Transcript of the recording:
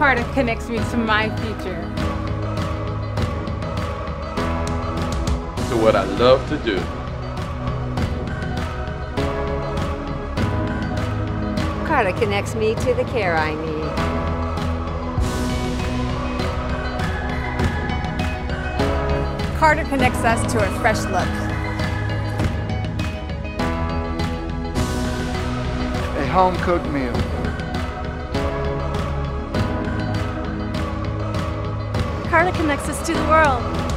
CARTA connects me to my future. To what I love to do. CARTA connects me to the care I need. CARTA connects us to a fresh look. A home-cooked meal. CARTA connects us to the world.